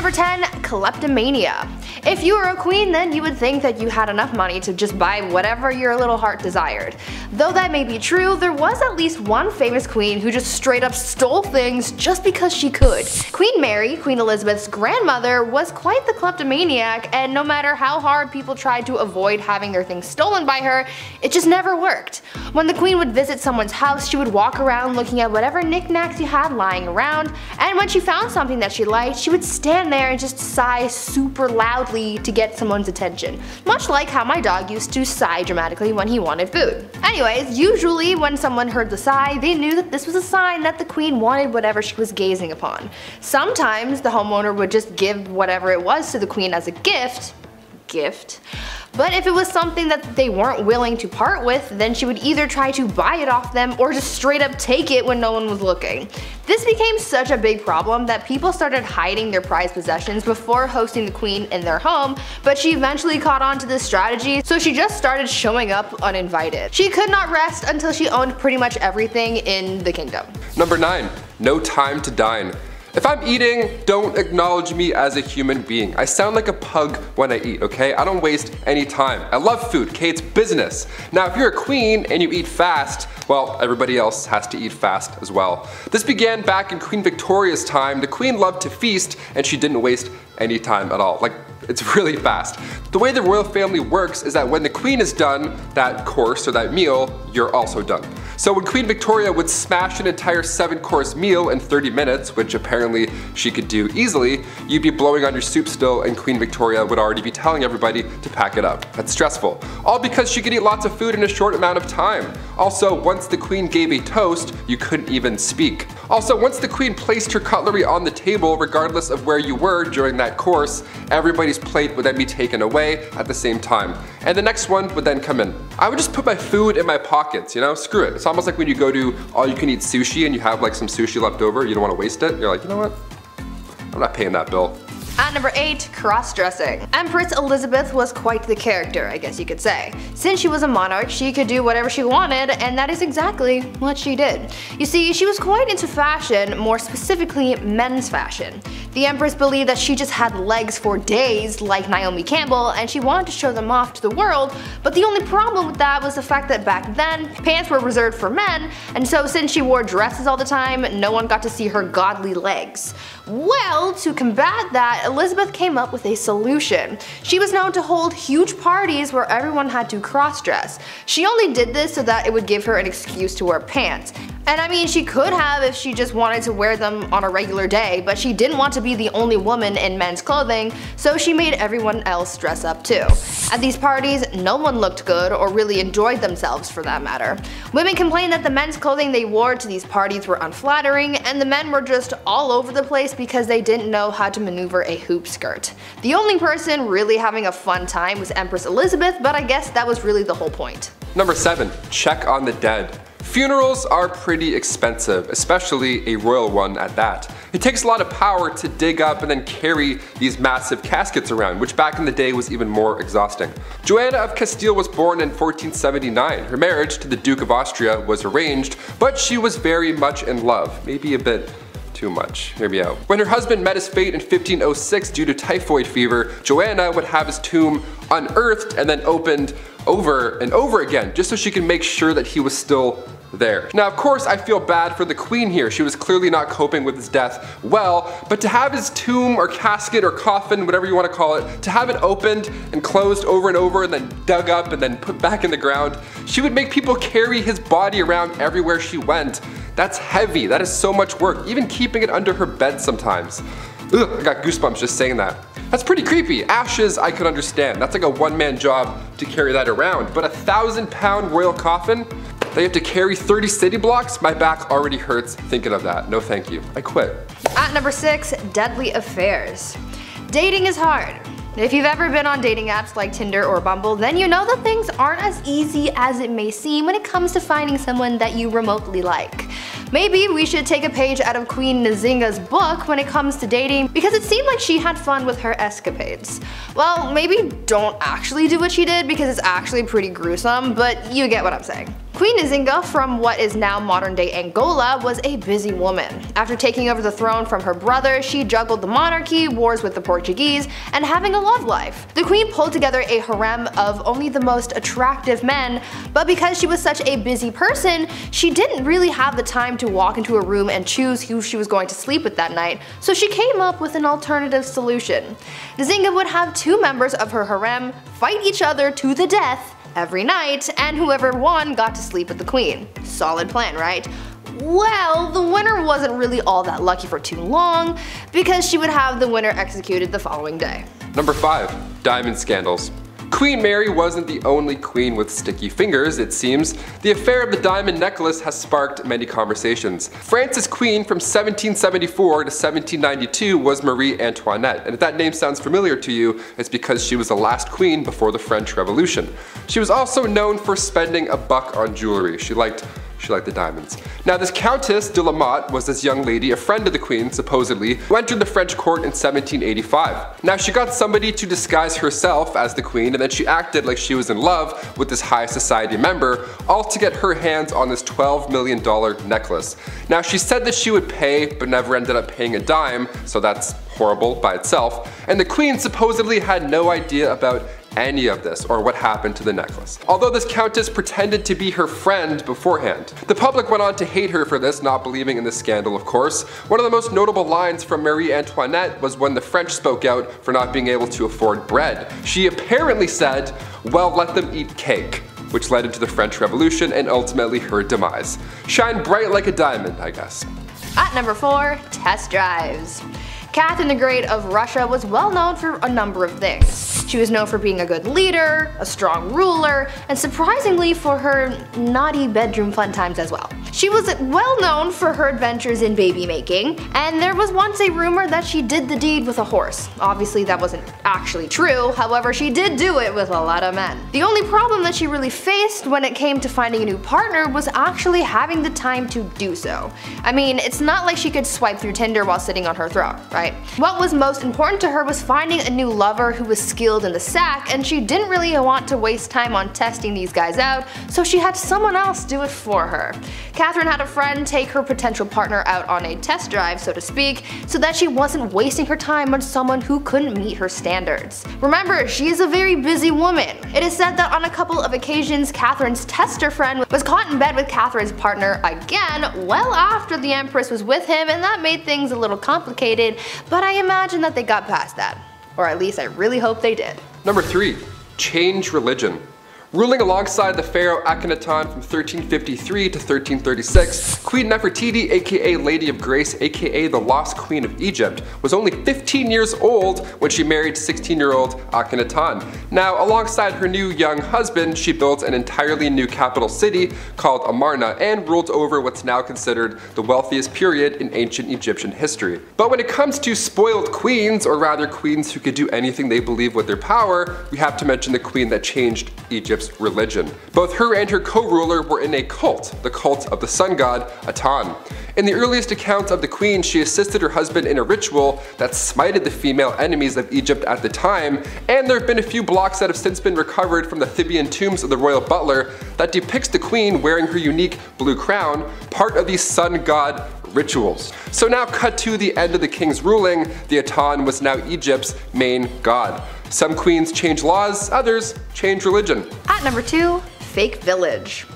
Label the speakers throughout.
Speaker 1: number 10, kleptomania. If you were a queen then you would think that you had enough money to just buy whatever your little heart desired. Though that may be true, there was at least one famous queen who just straight up stole things just because she could. Queen Mary, Queen Elizabeth's grandmother, was quite the kleptomaniac and no matter how hard people tried to avoid having their things stolen by her, it just never worked. When the queen would visit someone's house, she would walk around looking at whatever knickknacks you had lying around, and when she found something that she liked, she would stand there and just sigh super loudly to get someone's attention. Much like how my dog used to sigh dramatically when he wanted food. Anyways, usually when someone heard the sigh, they knew that this was a sign that the queen wanted whatever she was gazing upon. Sometimes the homeowner would just give whatever it was to the queen as a gift, gift. But if it was something that they weren't willing to part with, then she would either try to buy it off them or just straight up take it when no one was looking. This became such a big problem that people started hiding their prized possessions before hosting the queen in their home, but she eventually caught on to this strategy, so she just started showing up uninvited. She could not rest until she owned pretty much everything in the kingdom.
Speaker 2: Number 9. No time to dine. If I'm eating, don't acknowledge me as a human being. I sound like a pug when I eat, okay? I don't waste any time. I love food, okay? It's business. Now, if you're a queen and you eat fast, well, everybody else has to eat fast as well. This began back in Queen Victoria's time. The queen loved to feast and she didn't waste any time at all. Like, it's really fast. The way the royal family works is that when the queen is done, that course or that meal, you're also done. So when Queen Victoria would smash an entire 7 course meal in 30 minutes, which apparently she could do easily, you'd be blowing on your soup still and Queen Victoria would already be telling everybody to pack it up. That's stressful. All because she could eat lots of food in a short amount of time. Also, once the queen gave a toast, you couldn't even speak. Also, once the queen placed her cutlery on the table, regardless of where you were during that course, everybody's plate would then be taken away at the same time. And the next one would then come in. I would just put my food in my pockets, you know, screw it. It's almost like when you go to all you can eat sushi and you have like some sushi left over, you don't want to waste it. You're like, you know what? I'm not paying that bill.
Speaker 1: At number 8, cross-dressing. Empress Elizabeth was quite the character, I guess you could say. Since she was a monarch, she could do whatever she wanted, and that is exactly what she did. You see, she was quite into fashion, more specifically men's fashion. The Empress believed that she just had legs for days, like Naomi Campbell, and she wanted to show them off to the world, but the only problem with that was the fact that back then, pants were reserved for men, and so since she wore dresses all the time, no one got to see her godly legs. Well, to combat that, Elizabeth came up with a solution. She was known to hold huge parties where everyone had to cross-dress. She only did this so that it would give her an excuse to wear pants. And I mean, she could have if she just wanted to wear them on a regular day, but she didn't want to be the only woman in men's clothing, so she made everyone else dress up too. At these parties, no one looked good or really enjoyed themselves for that matter. Women complained that the men's clothing they wore to these parties were unflattering, and the men were just all over the place because they didn't know how to maneuver a hoop skirt. The only person really having a fun time was Empress Elizabeth, but I guess that was really the whole point.
Speaker 2: Number 7. Check on the dead. Funerals are pretty expensive, especially a royal one at that. It takes a lot of power to dig up and then carry these massive caskets around, which back in the day was even more exhausting. Joanna of Castile was born in 1479. Her marriage to the Duke of Austria was arranged, but she was very much in love, maybe a bit too much. Hear me out. When her husband met his fate in 1506 due to typhoid fever, Joanna would have his tomb unearthed and then opened over and over again, just so she can make sure that he was still there. Now of course I feel bad for the queen here, she was clearly not coping with his death well, but to have his tomb or casket or coffin, whatever you want to call it, to have it opened and closed over and over and then dug up and then put back in the ground, she would make people carry his body around everywhere she went. That's heavy, that is so much work, even keeping it under her bed sometimes. Ugh, I got goosebumps just saying that. That's pretty creepy. Ashes, I could understand. That's like a one-man job to carry that around. But a thousand pound royal coffin? They have to carry 30 city blocks? My back already hurts thinking of that. No thank you. I quit.
Speaker 1: At number 6, Deadly Affairs. Dating is hard. If you've ever been on dating apps like Tinder or Bumble, then you know that things aren't as easy as it may seem when it comes to finding someone that you remotely like. Maybe we should take a page out of Queen Nzinga's book when it comes to dating because it seemed like she had fun with her escapades. Well, maybe don't actually do what she did because it's actually pretty gruesome, but you get what I'm saying. Queen Nzinga from what is now modern day Angola was a busy woman. After taking over the throne from her brother, she juggled the monarchy, wars with the Portuguese, and having a love life. The queen pulled together a harem of only the most attractive men, but because she was such a busy person, she didn't really have the time to walk into a room and choose who she was going to sleep with that night, so she came up with an alternative solution. Nzinga would have two members of her harem fight each other to the death every night, and whoever won got to sleep with the queen. Solid plan, right? Well, the winner wasn't really all that lucky for too long, because she would have the winner executed the following day.
Speaker 2: Number 5. Diamond Scandals Queen Mary wasn't the only queen with sticky fingers, it seems. The affair of the diamond necklace has sparked many conversations. France's queen from 1774 to 1792 was Marie Antoinette, and if that name sounds familiar to you, it's because she was the last queen before the French Revolution. She was also known for spending a buck on jewelry. She liked she liked the diamonds. Now this Countess de la Motte was this young lady, a friend of the queen supposedly, who entered the French court in 1785. Now she got somebody to disguise herself as the queen and then she acted like she was in love with this high society member, all to get her hands on this $12 million necklace. Now she said that she would pay, but never ended up paying a dime, so that's horrible by itself, and the queen supposedly had no idea about any of this or what happened to the necklace. Although this countess pretended to be her friend beforehand. The public went on to hate her for this, not believing in the scandal of course. One of the most notable lines from Marie Antoinette was when the French spoke out for not being able to afford bread. She apparently said, well let them eat cake which led into the French Revolution and ultimately her demise. Shine bright like a diamond, I guess.
Speaker 1: At number 4, test drives. Catherine the Great of Russia was well known for a number of things. She was known for being a good leader, a strong ruler, and surprisingly for her naughty bedroom fun times as well. She was well known for her adventures in baby making, and there was once a rumor that she did the deed with a horse. Obviously that wasn't actually true, however she did do it with a lot of men. The only problem that she really faced when it came to finding a new partner was actually having the time to do so. I mean, it's not like she could swipe through Tinder while sitting on her throne, right? What was most important to her was finding a new lover who was skilled in the sack and she didn't really want to waste time on testing these guys out, so she had someone else do it for her. Catherine had a friend take her potential partner out on a test drive, so to speak, so that she wasn't wasting her time on someone who couldn't meet her standards. Remember, she is a very busy woman. It is said that on a couple of occasions, Catherine's tester friend was caught in bed with Catherine's partner again well after the Empress was with him and that made things a little complicated, but I imagine that they got past that. Or at least I really hope they did.
Speaker 2: Number 3. Change religion. Ruling alongside the pharaoh Akhenaten from 1353 to 1336, Queen Nefertiti aka Lady of Grace aka the Lost Queen of Egypt was only 15 years old when she married 16-year-old Akhenaten. Now alongside her new young husband, she built an entirely new capital city called Amarna and ruled over what's now considered the wealthiest period in ancient Egyptian history. But when it comes to spoiled queens, or rather queens who could do anything they believe with their power, we have to mention the queen that changed Egypt Religion. Both her and her co-ruler were in a cult, the cult of the sun god Aten. In the earliest accounts of the queen, she assisted her husband in a ritual that smited the female enemies of Egypt at the time, and there have been a few blocks that have since been recovered from the Theban tombs of the royal butler that depicts the queen wearing her unique blue crown, part of the sun god rituals. So now cut to the end of the king's ruling, the Aten was now Egypt's main god. Some queens change laws, others change religion.
Speaker 1: At number 2, Fake Village.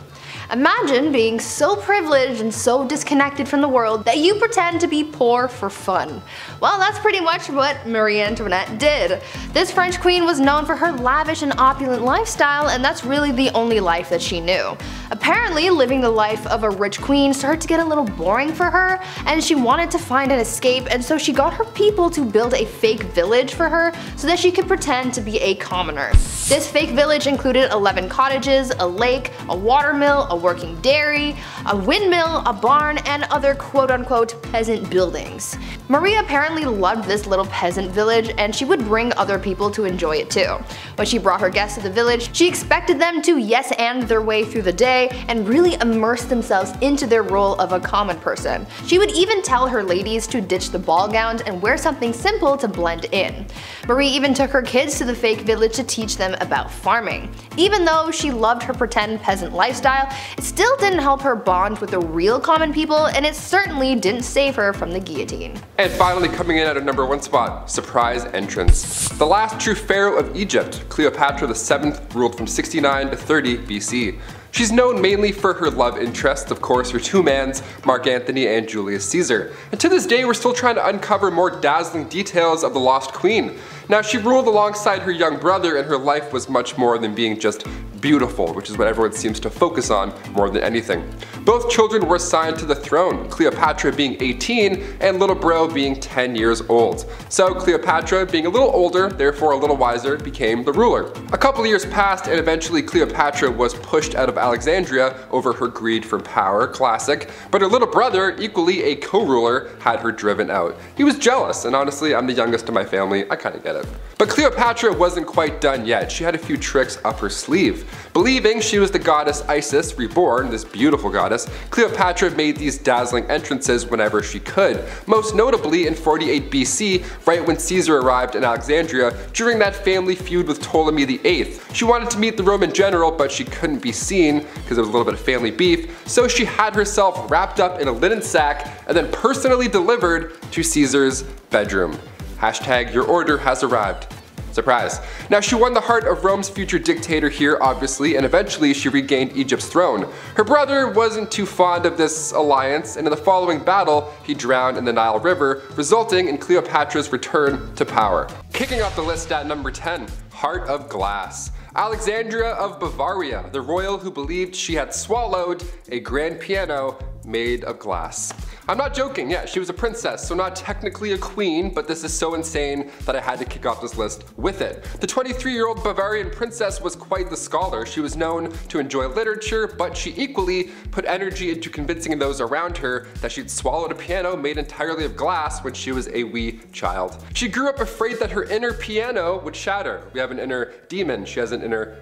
Speaker 1: Imagine being so privileged and so disconnected from the world that you pretend to be poor for fun. Well, that's pretty much what Marie Antoinette did. This French queen was known for her lavish and opulent lifestyle and that's really the only life that she knew. Apparently, living the life of a rich queen started to get a little boring for her and she wanted to find an escape and so she got her people to build a fake village for her so that she could pretend to be a commoner. This fake village included 11 cottages, a lake, a watermill, a working dairy, a windmill, a barn, and other quote-unquote peasant buildings. Maria apparently loved this little peasant village and she would bring other people to enjoy it too. When she brought her guests to the village, she expected them to yes and their way through the day and really immerse themselves into their role of a common person. She would even tell her ladies to ditch the ball gowns and wear something simple to blend in. Marie even took her kids to the fake village to teach them about farming. Even though she loved her pretend peasant lifestyle, it still didn't help her bond with the real common people and it certainly didn't save her from the guillotine.
Speaker 2: And finally coming in at a number one spot, surprise entrance. The last true pharaoh of Egypt, Cleopatra VII ruled from 69 to 30 BC. She's known mainly for her love interests, of course, her two mans, Mark Antony and Julius Caesar. And to this day, we're still trying to uncover more dazzling details of the lost queen. Now, she ruled alongside her young brother, and her life was much more than being just beautiful, which is what everyone seems to focus on more than anything. Both children were assigned to the throne, Cleopatra being 18 and little bro being 10 years old. So Cleopatra, being a little older, therefore a little wiser, became the ruler. A couple years passed and eventually Cleopatra was pushed out of Alexandria over her greed for power, classic, but her little brother, equally a co-ruler, had her driven out. He was jealous, and honestly, I'm the youngest in my family, I kinda get it. But Cleopatra wasn't quite done yet, she had a few tricks up her sleeve. Believing she was the goddess Isis, reborn, this beautiful goddess, Cleopatra made these dazzling entrances whenever she could, most notably in 48 BC, right when Caesar arrived in Alexandria during that family feud with Ptolemy VIII. She wanted to meet the Roman general, but she couldn't be seen because there was a little bit of family beef, so she had herself wrapped up in a linen sack and then personally delivered to Caesar's bedroom. Hashtag your order has arrived. Surprise. Now she won the heart of Rome's future dictator here obviously and eventually she regained Egypt's throne. Her brother wasn't too fond of this alliance and in the following battle he drowned in the Nile River resulting in Cleopatra's return to power. Kicking off the list at number 10, Heart of Glass. Alexandra of Bavaria, the royal who believed she had swallowed a grand piano made of glass. I'm not joking, yeah, she was a princess, so not technically a queen, but this is so insane that I had to kick off this list with it. The 23 year old Bavarian princess was quite the scholar. She was known to enjoy literature, but she equally put energy into convincing those around her that she'd swallowed a piano made entirely of glass when she was a wee child. She grew up afraid that her inner piano would shatter. We have an inner demon, she has an inner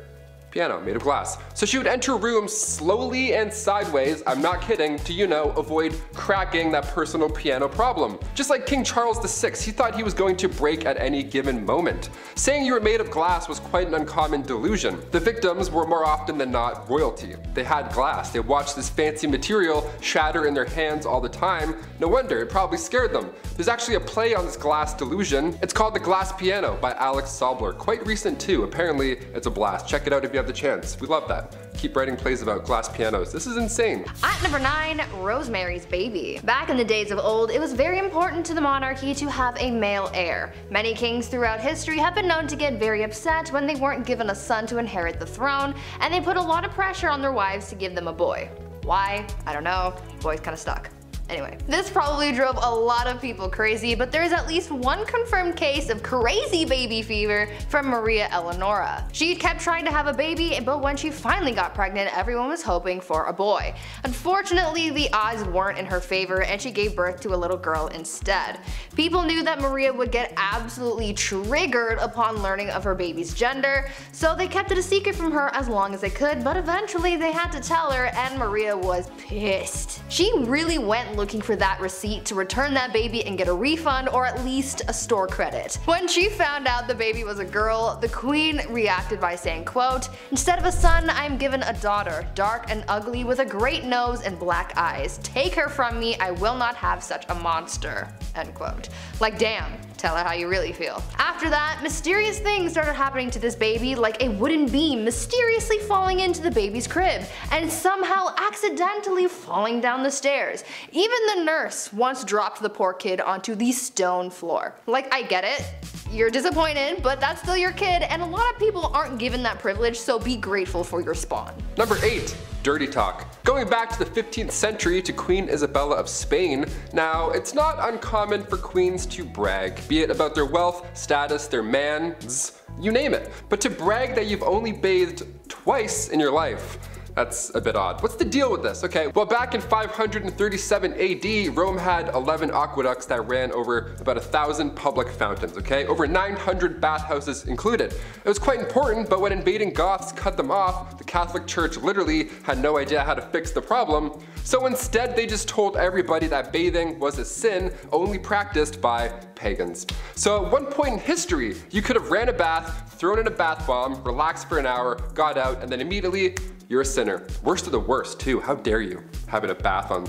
Speaker 2: piano made of glass. So she would enter rooms slowly and sideways, I'm not kidding, to, you know, avoid cracking that personal piano problem. Just like King Charles VI, he thought he was going to break at any given moment. Saying you were made of glass was quite an uncommon delusion. The victims were more often than not royalty. They had glass, they watched this fancy material shatter in their hands all the time. No wonder, it probably scared them. There's actually a play on this glass delusion. It's called The Glass Piano by Alix Sobler. Quite recent too, apparently it's a blast. Check it out if you have the chance. We love that. Keep writing plays about glass pianos. This is insane.
Speaker 1: At number 9, Rosemary's Baby. Back in the days of old, it was very important to the monarchy to have a male heir. Many kings throughout history have been known to get very upset when they weren't given a son to inherit the throne, and they put a lot of pressure on their wives to give them a boy. Why? I don't know. Boy's kinda stuck. Anyway, this probably drove a lot of people crazy, but there is at least one confirmed case of crazy baby fever from Maria Eleonora. She kept trying to have a baby, but when she finally got pregnant, everyone was hoping for a boy. Unfortunately, the odds weren't in her favor and she gave birth to a little girl instead. People knew that Maria would get absolutely triggered upon learning of her baby's gender, so they kept it a secret from her as long as they could, but eventually they had to tell her and Maria was pissed. She really went looking for that receipt to return that baby and get a refund or at least a store credit. When she found out the baby was a girl, the queen reacted by saying quote, Instead of a son, I am given a daughter, dark and ugly with a great nose and black eyes. Take her from me, I will not have such a monster. End quote. Like damn, tell her how you really feel. After that, mysterious things started happening to this baby like a wooden beam mysteriously falling into the baby's crib and somehow accidentally falling down the stairs. Even the nurse once dropped the poor kid onto the stone floor. Like I get it, you're disappointed, but that's still your kid and a lot of people aren't given that privilege so be grateful for your spawn.
Speaker 2: Number 8. Dirty Talk. Going back to the 15th century to Queen Isabella of Spain, now it's not uncommon for queens to brag, be it about their wealth, status, their mans, you name it. But to brag that you've only bathed twice in your life, That's a bit odd. What's the deal with this? Okay, well back in 537 AD, Rome had 11 aqueducts that ran over about a thousand public fountains, okay? Over 900 bathhouses included. It was quite important, but when invading Goths cut them off, the Catholic Church literally had no idea how to fix the problem. So instead, they just told everybody that bathing was a sin only practiced by pagans. So at one point in history, you could have ran a bath, thrown in a bath bomb, relaxed for an hour, got out, and then immediately you're a sinner. Worst of the worst too, how dare you, having a bath on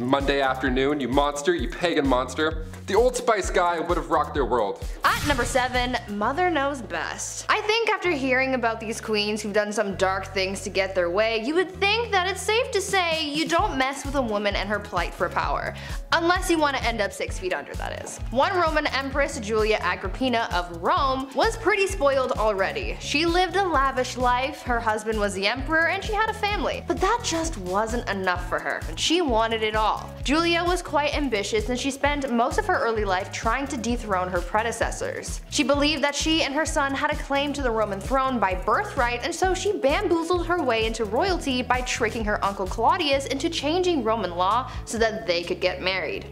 Speaker 2: Monday afternoon, you monster, you pagan monster. The Old Spice guy would have rocked their world.
Speaker 1: At number 7, Mother Knows Best. I think after hearing about these queens who've done some dark things to get their way, you would think that it's safe to say you don't mess with a woman and her plight for power. Unless you want to end up 6 feet under, that is. One Roman Empress, Julia Agrippina of Rome, was pretty spoiled already. She lived a lavish life, her husband was the emperor, and she had a family. But that just wasn't enough for her, and she wanted it all. Julia was quite ambitious and she spent most of her early life trying to dethrone her predecessors. She believed that she and her son had a claim to the Roman throne by birthright and so she bamboozled her way into royalty by tricking her uncle Claudius into changing Roman law so that they could get married.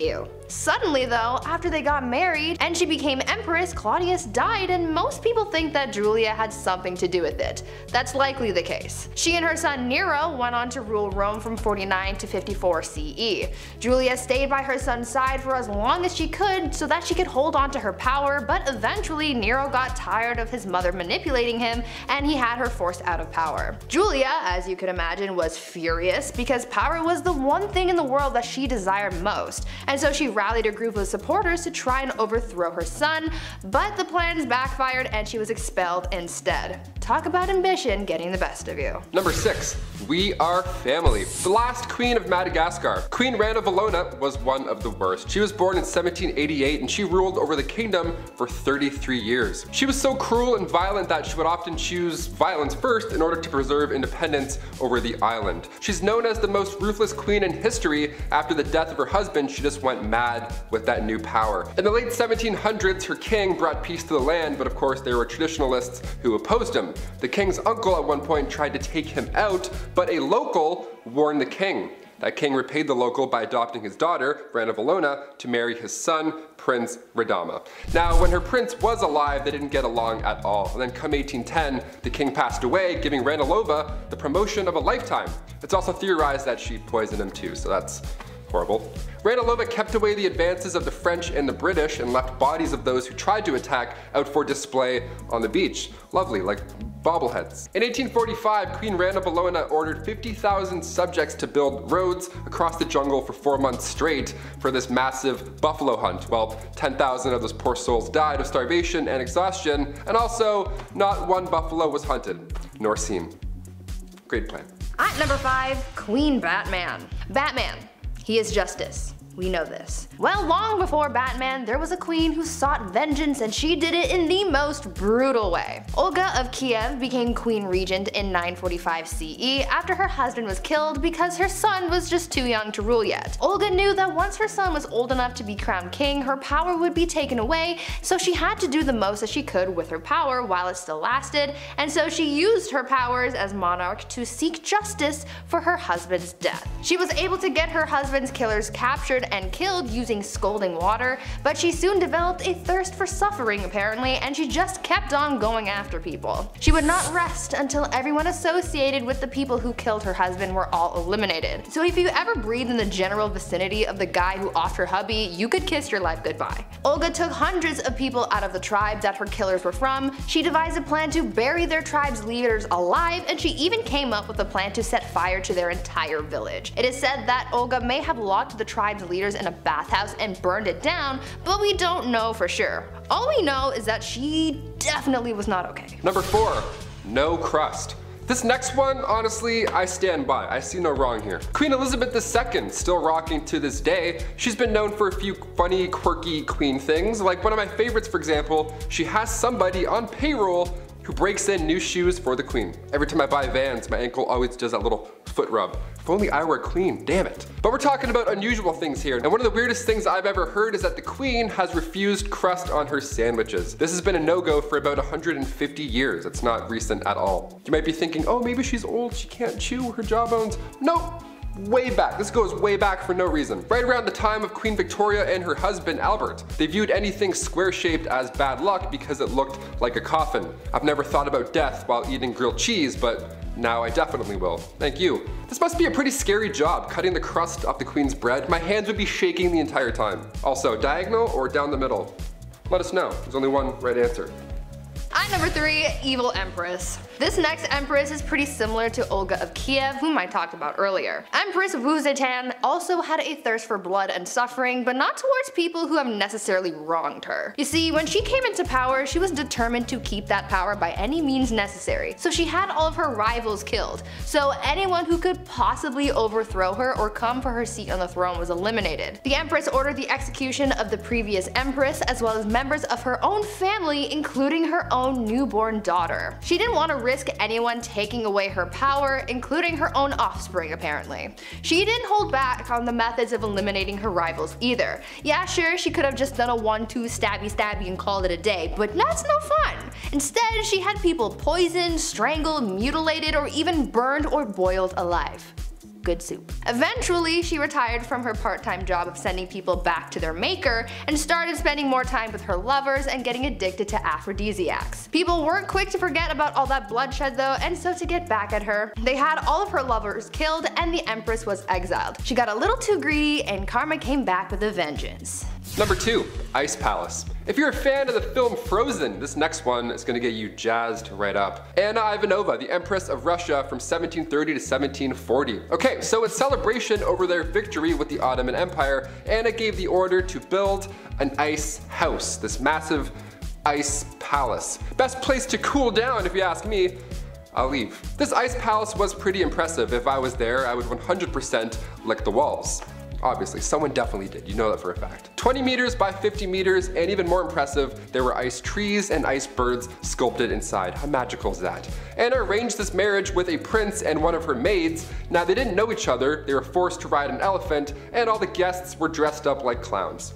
Speaker 1: Ew. Suddenly though, after they got married and she became empress, Claudius died and most people think that Julia had something to do with it. That's likely the case. She and her son Nero went on to rule Rome from 49 to 54 CE. Julia stayed by her son's side for as long as she could so that she could hold on to her power, but eventually Nero got tired of his mother manipulating him and he had her forced out of power. Julia, as you can imagine, was furious because power was the one thing in the world that she desired most, and so she rallied a group of supporters to try and overthrow her son, but the plans backfired and she was expelled instead. Talk about ambition getting the best of you.
Speaker 2: Number 6. We Are Family. The last queen of Madagascar. Queen Ranavalona was one of the worst. She was born in 1788 and she ruled over the kingdom for 33 years. She was so cruel and violent that she would often choose violence first in order to preserve independence over the island. She's known as the most ruthless queen in history. After the death of her husband, she just went mad mad with that new power. In the late 1700s, her king brought peace to the land, but of course there were traditionalists who opposed him. The king's uncle at one point tried to take him out, but a local warned the king. That king repaid the local by adopting his daughter, Ranavalona, to marry his son, Prince Radama. Now, when her prince was alive, they didn't get along at all. And then come 1810, the king passed away, giving Ranilova the promotion of a lifetime. It's also theorized that she poisoned him too, so that's horrible. Ranilova kept away the advances of the French and the British and left bodies of those who tried to attack out for display on the beach. Lovely, like bobbleheads. In 1845, Queen Ranavalona ordered 50,000 subjects to build roads across the jungle for four months straight for this massive buffalo hunt. Well, 10,000 of those poor souls died of starvation and exhaustion, and also not one buffalo was hunted, nor seen. Great plan.
Speaker 1: At number 5, Queen Batman. Batman, he is justice. We know this. Well, long before Batman, there was a queen who sought vengeance and she did it in the most brutal way. Olga of Kiev became queen regent in 945 CE after her husband was killed because her son was just too young to rule yet. Olga knew that once her son was old enough to be crowned king, her power would be taken away, so she had to do the most that she could with her power while it still lasted, and so she used her powers as monarch to seek justice for her husband's death. She was able to get her husband's killers captured and killed using scalding water, but she soon developed a thirst for suffering apparently, and she just kept on going after people. She would not rest until everyone associated with the people who killed her husband were all eliminated. So if you ever breathed in the general vicinity of the guy who offed her hubby, you could kiss your life goodbye. Olga took hundreds of people out of the tribe that her killers were from, she devised a plan to bury their tribe's leaders alive, and she even came up with a plan to set fire to their entire village. It is said that Olga may have locked the tribe's leaders leaders in a bathhouse and burned it down, but we don't know for sure. All we know is that she definitely was not okay.
Speaker 2: Number 4. No crust. This next one, honestly, I stand by. I see no wrong here. Queen Elizabeth II, still rocking to this day. She's been known for a few funny, quirky queen things. Like one of my favorites, for example, she has somebody on payroll who breaks in new shoes for the queen. Every time I buy Vans, my ankle always does that little foot rub If only I were queen, damn it. But we're talking about unusual things here, and one of the weirdest things I've ever heard is that the queen has refused crust on her sandwiches. This has been a no-go for about 150 years. It's not recent at all. You might be thinking, oh, maybe she's old, she can't chew her jawbones. Nope, way back. This goes way back for no reason. Right around the time of Queen Victoria and her husband Albert. They viewed anything square-shaped as bad luck because it looked like a coffin. I've never thought about death while eating grilled cheese, but now I definitely will. Thank you. This must be a pretty scary job, cutting the crust off the queen's bread. My hands would be shaking the entire time. Also, diagonal or down the middle? Let us know. There's only one right answer.
Speaker 1: At number 3, Evil Empress. This next empress is pretty similar to Olga of Kiev, whom I talked about earlier. Empress Wu Zetian also had a thirst for blood and suffering, but not towards people who have necessarily wronged her. You see, when she came into power, she was determined to keep that power by any means necessary, so she had all of her rivals killed, so anyone who could possibly overthrow her or come for her seat on the throne was eliminated. The empress ordered the execution of the previous empress as well as members of her own family, including her own newborn daughter. She didn't want to risk anyone taking away her power, including her own offspring apparently. She didn't hold back on the methods of eliminating her rivals either. Yeah sure, she could have just done a 1-2 stabby stabby and called it a day, but that's no fun. Instead, she had people poisoned, strangled, mutilated, or even burned or boiled alive good soup. Eventually, she retired from her part-time job of sending people back to their maker and started spending more time with her lovers and getting addicted to aphrodisiacs. People weren't quick to forget about all that bloodshed though, and so to get back at her, they had all of her lovers killed and the empress was exiled. She got a little too greedy and karma came back with a vengeance.
Speaker 2: Number 2. Ice Palace. If you're a fan of the film Frozen, this next one is gonna get you jazzed right up. Anna Ivanova, the Empress of Russia from 1730 to 1740. Okay, so in celebration over their victory with the Ottoman Empire, Anna gave the order to build an ice house, this massive ice palace. Best place to cool down if you ask me. I'll leave. This ice palace was pretty impressive. If I was there, I would 100% lick the walls. Obviously, someone definitely did, you know that for a fact. 20 meters by 50 meters, and even more impressive, there were ice trees and ice birds sculpted inside. How magical is that? Anna arranged this marriage with a prince and one of her maids. Now they didn't know each other, they were forced to ride an elephant, and all the guests were dressed up like clowns.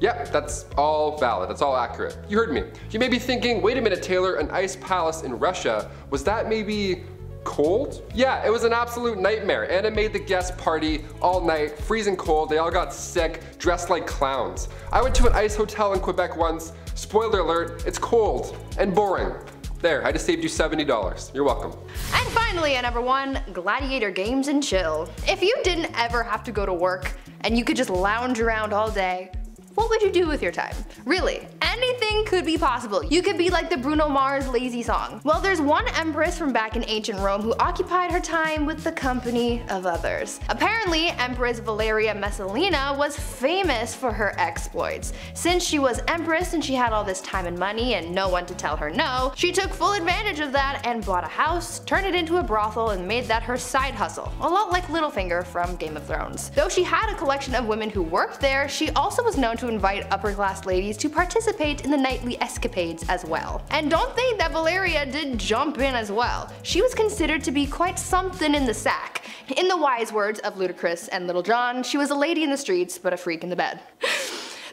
Speaker 2: Yep, that's all valid, that's all accurate. You heard me. You may be thinking, wait a minute Taylor, an ice palace in Russia, was that maybe cold? Yeah, it was an absolute nightmare. and it made the guest party all night, freezing cold, they all got sick, dressed like clowns. I went to an ice hotel in Quebec once, spoiler alert, it's cold and boring. There, I just saved you $70. You're welcome.
Speaker 1: And finally at number one, Gladiator Games and Chill. If you didn't ever have to go to work and you could just lounge around all day, what would you do with your time? Really, anything could be possible. You could be like the Bruno Mars lazy song. Well, there's one empress from back in ancient Rome who occupied her time with the company of others. Apparently, Empress Valeria Messalina was famous for her exploits. Since she was empress and she had all this time and money and no one to tell her no, she took full advantage of that and bought a house, turned it into a brothel, and made that her side hustle. A lot like Littlefinger from Game of Thrones. Though she had a collection of women who worked there, she also was known to invite upper class ladies to participate in the nightly escapades as well. And don't think that Valeria did jump in as well. She was considered to be quite something in the sack. In the wise words of Ludacris and Lil Jon, she was a lady in the streets but a freak in the bed.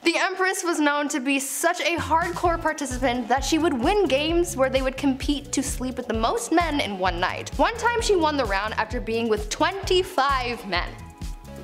Speaker 1: The Empress was known to be such a hardcore participant that she would win games where they would compete to sleep with the most men in one night. One time she won the round after being with 25 men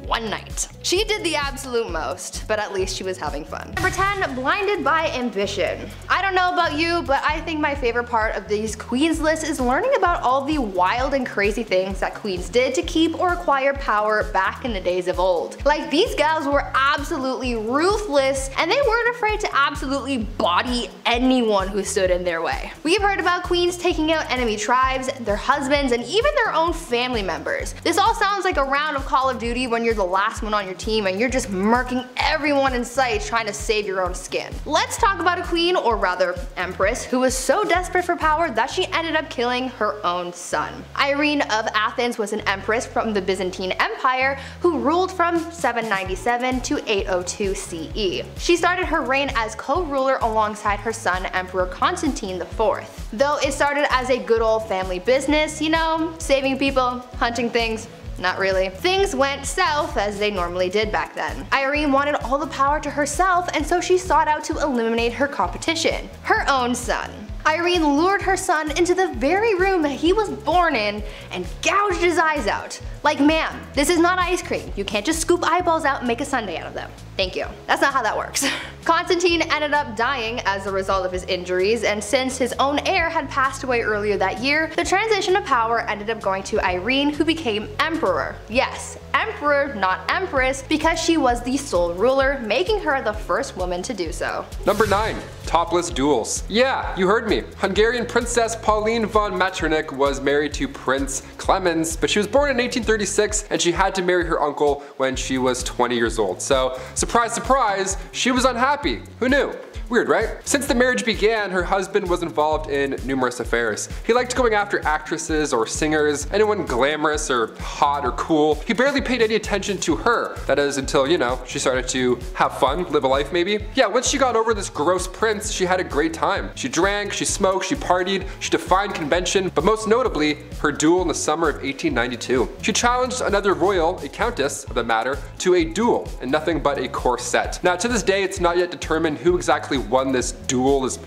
Speaker 1: one night. She did the absolute most, but at least she was having fun. Number 10, blinded by ambition. I don't know about you, but I think my favorite part of these queens list is learning about all the wild and crazy things that queens did to keep or acquire power back in the days of old. Like these gals were absolutely ruthless and they weren't afraid to absolutely body anyone who stood in their way. We've heard about queens taking out enemy tribes, their husbands, and even their own family members. This all sounds like a round of Call of Duty when you're you're the last one on your team and you're just murking everyone in sight trying to save your own skin. Let's talk about a queen, or rather empress, who was so desperate for power that she ended up killing her own son. Irene of Athens was an empress from the Byzantine Empire who ruled from 797 to 802 CE. She started her reign as co-ruler alongside her son Emperor Constantine IV. Though it started as a good old family business, you know, saving people, hunting things, Not really. Things went south as they normally did back then. Irene wanted all the power to herself and so she sought out to eliminate her competition, her own son. Irene lured her son into the very room that he was born in and gouged his eyes out. Like ma'am, this is not ice cream. You can't just scoop eyeballs out and make a sundae out of them. Thank you. That's not how that works. Constantine ended up dying as a result of his injuries and since his own heir had passed away earlier that year, the transition of power ended up going to Irene who became emperor. Yes, emperor, not empress, because she was the sole ruler, making her the first woman to do so.
Speaker 2: Number 9. Topless duels. Yeah, you heard me. Hungarian Princess Pauline von Metternich was married to Prince Clemens, but she was born in 1836 and she had to marry her uncle when she was 20 years old. So, surprise surprise, she was unhappy. Who knew? Weird, right? Since the marriage began, her husband was involved in numerous affairs. He liked going after actresses or singers, anyone glamorous or hot or cool. He barely paid any attention to her. That is until, you know, she started to have fun, live a life maybe. Yeah, once she got over this gross prince, she had a great time. She drank, she smoked, she partied, she defied convention, but most notably, her duel in the summer of 1892. She challenged another royal, a countess of the matter, to a duel in nothing but a corset. Now to this day, it's not yet determined who exactly won this duel, this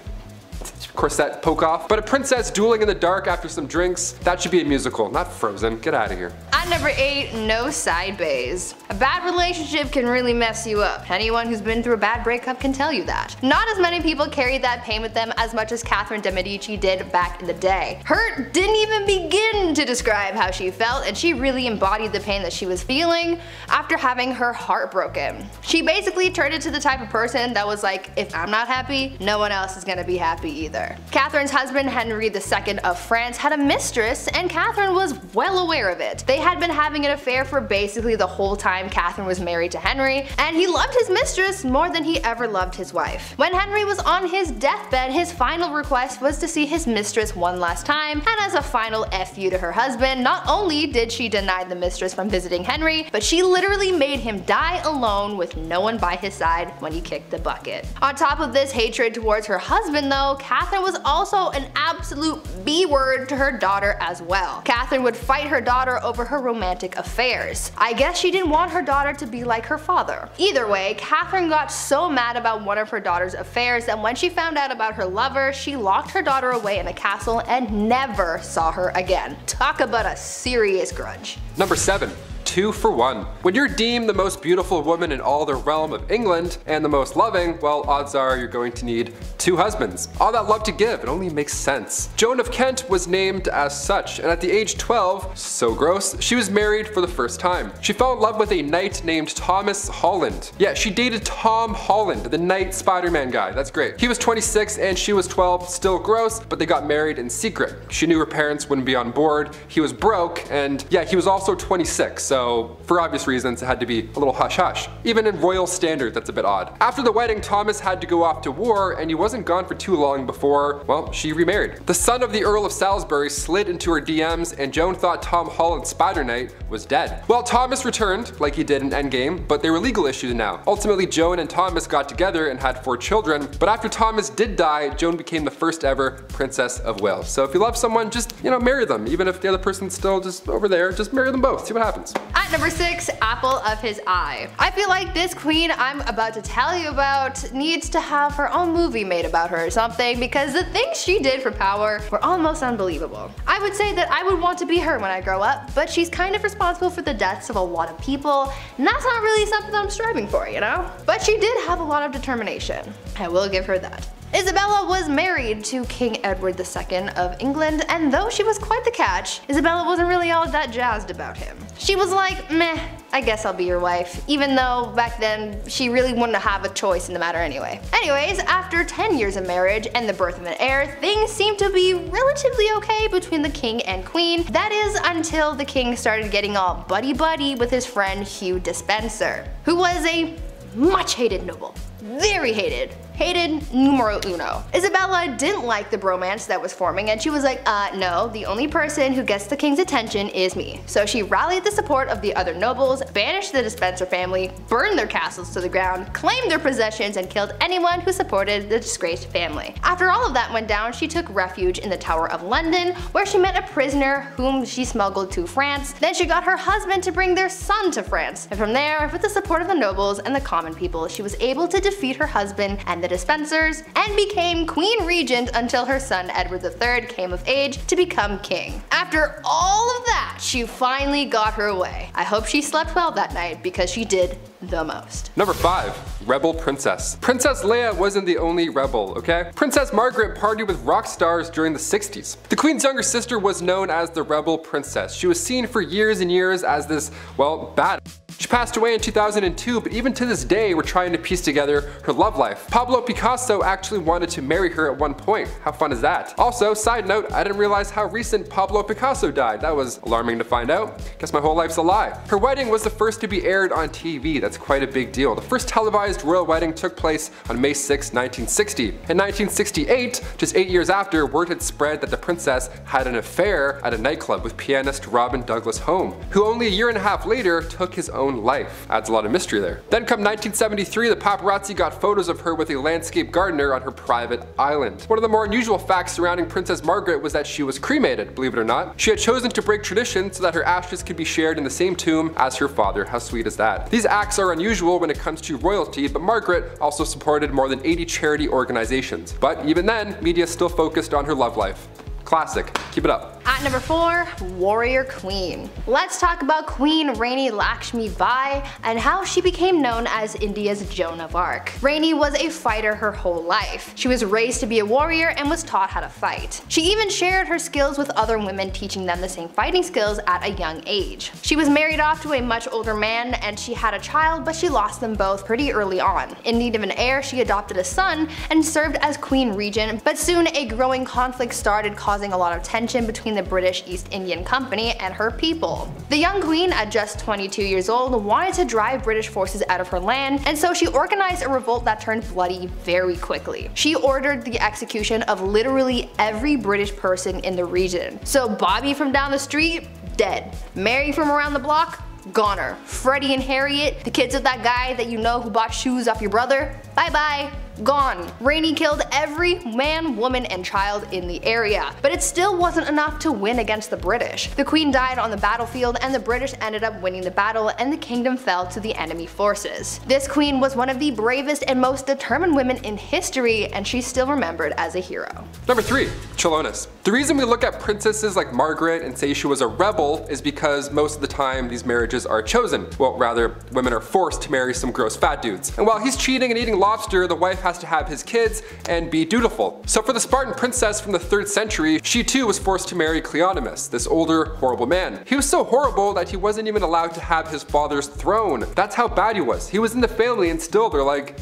Speaker 2: corset poke off. But a princess dueling in the dark after some drinks, that should be a musical, not Frozen. Get out of here.
Speaker 1: At number 8, no side bays. A bad relationship can really mess you up. Anyone who's been through a bad breakup can tell you that. Not as many people carried that pain with them as much as Catherine de Medici did back in the day. Her didn't even begin to describe how she felt and she really embodied the pain that she was feeling after having her heart broken. She basically turned into the type of person that was like, if I'm not happy, no one else is gonna be happy either. Catherine's husband Henry II of France had a mistress and Catherine was well aware of it. They had been having an affair for basically the whole time Catherine was married to Henry and he loved his mistress more than he ever loved his wife. When Henry was on his deathbed his final request was to see his mistress one last time and as a final FU to her husband not only did she deny the mistress from visiting Henry but she literally made him die alone with no one by his side when he kicked the bucket. On top of this hatred towards her husband though, Catherine was also an absolute B-word to her daughter as well. Catherine would fight her daughter over her romantic affairs. I guess she didn't want her daughter to be like her father. Either way, Catherine got so mad about one of her daughter's affairs that when she found out about her lover, she locked her daughter away in a castle and never saw her again. Talk about a serious grudge.
Speaker 2: Number 7 two for one. When you're deemed the most beautiful woman in all the realm of England and the most loving, well odds are you're going to need two husbands. All that love to give, it only makes sense. Joan of Kent was named as such and at the age 12, so gross, she was married for the first time. She fell in love with a knight named Thomas Holland. Yeah, she dated Tom Holland, the knight Spider-Man guy, that's great. He was 26 and she was 12, still gross, but they got married in secret. She knew her parents wouldn't be on board, he was broke, and yeah, he was also 26, so so for obvious reasons it had to be a little hush hush. Even in royal standard that's a bit odd. After the wedding Thomas had to go off to war and he wasn't gone for too long before, well, she remarried. The son of the Earl of Salisbury slid into her DMs and Joan thought Tom Holland Spider Knight was dead. Well Thomas returned, like he did in Endgame, but there were legal issues now. Ultimately Joan and Thomas got together and had four children, but after Thomas did die, Joan became the first ever Princess of Wales. So if you love someone, just, you know, marry them. Even if the other person's still just over there, just marry them both, see what happens.
Speaker 1: At number 6, Apple of His Eye. I feel like this queen I'm about to tell you about needs to have her own movie made about her or something because the things she did for power were almost unbelievable. I would say that I would want to be her when I grow up, but she's kind of responsible for the deaths of a lot of people, and that's not really something I'm striving for, you know? But she did have a lot of determination. I will give her that. Isabella was married to King Edward II of England, and though she was quite the catch, Isabella wasn't really all that jazzed about him. She was like, meh, I guess I'll be your wife, even though back then she really wouldn't have a choice in the matter anyway. Anyways, after 10 years of marriage and the birth of an heir, things seemed to be relatively okay between the king and queen. That is until the king started getting all buddy-buddy with his friend Hugh Despenser, who was a much hated noble. Very hated. Hated numero uno. Isabella didn't like the bromance that was forming and she was like, uh, no, the only person who gets the king's attention is me. So she rallied the support of the other nobles, banished the Despenser family, burned their castles to the ground, claimed their possessions, and killed anyone who supported the disgraced family. After all of that went down, she took refuge in the Tower of London, where she met a prisoner whom she smuggled to France. Then she got her husband to bring their son to France. And from there, with the support of the nobles and the common people, she was able to defeat her husband and the Despensers, and became Queen Regent until her son Edward III came of age to become king. After all of that, she finally got her way. I hope she slept well that night because she did the most.
Speaker 2: Number 5. Rebel Princess. Princess Leia wasn't the only rebel, okay? Princess Margaret partied with rock stars during the 60s. The Queen's younger sister was known as the Rebel Princess. She was seen for years and years as this, well, bad she passed away in 2002, but even to this day, we're trying to piece together her love life. Pablo Picasso actually wanted to marry her at one point. How fun is that? Also, side note, I didn't realize how recent Pablo Picasso died. That was alarming to find out. Guess my whole life's a lie. Her wedding was the first to be aired on TV. That's quite a big deal. The first televised royal wedding took place on May 6, 1960. In 1968, just eight years after, word had spread that the princess had an affair at a nightclub with pianist Robin Douglas Home, who only a year and a half later took his own life. Adds a lot of mystery there. Then come 1973, the paparazzi got photos of her with a landscape gardener on her private island. One of the more unusual facts surrounding Princess Margaret was that she was cremated, believe it or not. She had chosen to break tradition so that her ashes could be shared in the same tomb as her father. How sweet is that? These acts are unusual when it comes to royalty, but Margaret also supported more than 80 charity organizations. But even then, media still focused on her love life. Classic. Keep it up.
Speaker 1: At number 4, Warrior Queen. Let's talk about Queen Rani Lakshmi Bai and how she became known as India's Joan of Arc. Rani was a fighter her whole life. She was raised to be a warrior and was taught how to fight. She even shared her skills with other women teaching them the same fighting skills at a young age. She was married off to a much older man and she had a child but she lost them both pretty early on. In need of an heir, she adopted a son and served as Queen Regent, but soon a growing conflict started causing a lot of tension between the British East Indian Company and her people. The young queen, at just 22 years old, wanted to drive British forces out of her land, and so she organized a revolt that turned bloody very quickly. She ordered the execution of literally every British person in the region. So Bobby from down the street, dead. Mary from around the block, goner. Freddie and Harriet, the kids of that guy that you know who bought shoes off your brother, bye bye gone. Rani killed every man, woman, and child in the area. But it still wasn't enough to win against the British. The queen died on the battlefield and the British ended up winning the battle and the kingdom fell to the enemy forces. This queen was one of the bravest and most determined women in history and she's still remembered as a hero.
Speaker 2: Number 3. Chilonis. The reason we look at princesses like Margaret and say she was a rebel is because most of the time these marriages are chosen. Well rather, women are forced to marry some gross fat dudes. And while he's cheating and eating lobster, the wife has to have his kids and be dutiful. So for the Spartan princess from the 3rd century, she too was forced to marry Cleonymus, this older, horrible man. He was so horrible that he wasn't even allowed to have his father's throne. That's how bad he was. He was in the family and still they're like,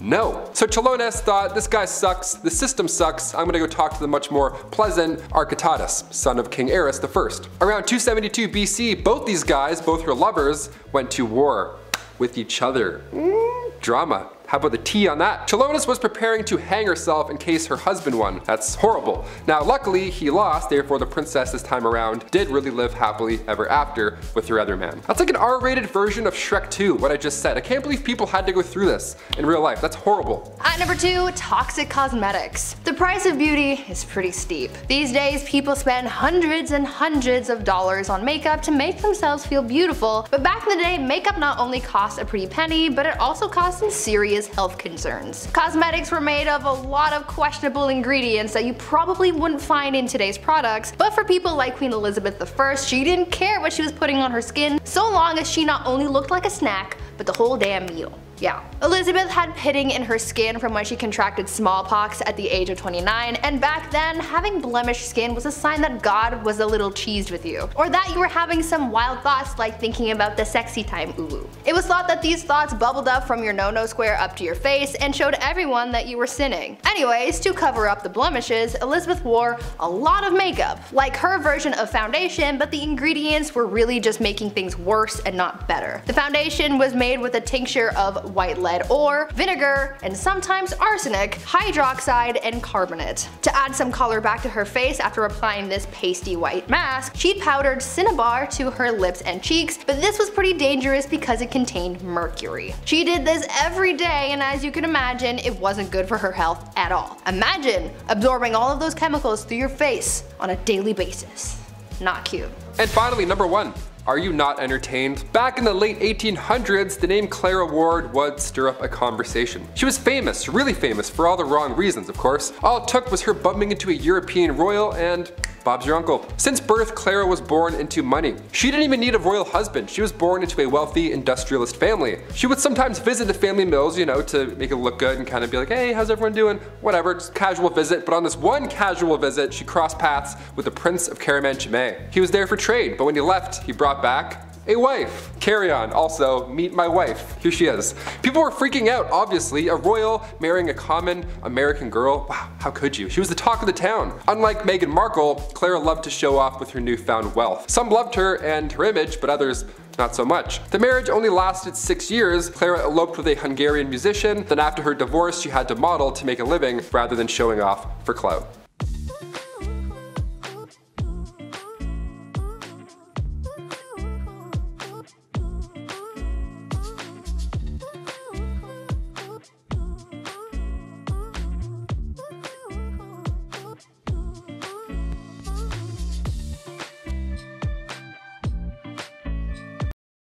Speaker 2: no. So Chilonis thought, this guy sucks, the system sucks, I'm gonna go talk to the much more pleasant Architatus, son of King Ares I. Around 272 BC, both these guys, both her lovers, went to war with each other. Mm, drama. How about the T on that? Chilonis was preparing to hang herself in case her husband won. That's horrible. Now luckily he lost, therefore the princess this time around did really live happily ever after with her other man. That's like an R-rated version of Shrek 2, what I just said. I can't believe people had to go through this in real life. That's horrible.
Speaker 1: At number 2, toxic cosmetics. The price of beauty is pretty steep. These days people spend hundreds and hundreds of dollars on makeup to make themselves feel beautiful, but back in the day makeup not only cost a pretty penny, but it also cost some serious serious health concerns. Cosmetics were made of a lot of questionable ingredients that you probably wouldn't find in today's products, but for people like Queen Elizabeth I, she didn't care what she was putting on her skin so long as she not only looked like a snack, but the whole damn meal. Yeah. Elizabeth had pitting in her skin from when she contracted smallpox at the age of 29, and back then, having blemished skin was a sign that God was a little cheesed with you, or that you were having some wild thoughts like thinking about the sexy time ooh. It was thought that these thoughts bubbled up from your no-no square up to your face and showed everyone that you were sinning. Anyways, to cover up the blemishes, Elizabeth wore a lot of makeup, like her version of foundation, but the ingredients were really just making things worse and not better. The foundation was made with a tincture of white lead ore, vinegar, and sometimes arsenic, hydroxide, and carbonate. To add some color back to her face after applying this pasty white mask, she'd powdered cinnabar to her lips and cheeks, but this was pretty dangerous because it contained mercury. She did this every day and as you can imagine, it wasn't good for her health at all. Imagine absorbing all of those chemicals through your face on a daily basis. Not cute.
Speaker 2: And finally, number one, are you not entertained? Back in the late 1800s, the name Clara Ward would stir up a conversation. She was famous, really famous, for all the wrong reasons, of course. All it took was her bumping into a European royal and Bob's your uncle. Since birth, Clara was born into money. She didn't even need a royal husband. She was born into a wealthy industrialist family. She would sometimes visit the family mills, you know, to make it look good and kind of be like, hey, how's everyone doing? Whatever, just casual visit. But on this one casual visit, she crossed paths with the Prince of Caraman-Chimay. He was there for trade, but when he left, he brought back a wife. Carry on. Also, meet my wife. Here she is. People were freaking out, obviously. A royal marrying a common American girl. Wow, how could you? She was the talk of the town. Unlike Meghan Markle, Clara loved to show off with her newfound wealth. Some loved her and her image, but others not so much. The marriage only lasted six years. Clara eloped with a Hungarian musician, then after her divorce she had to model to make a living rather than showing off for clout.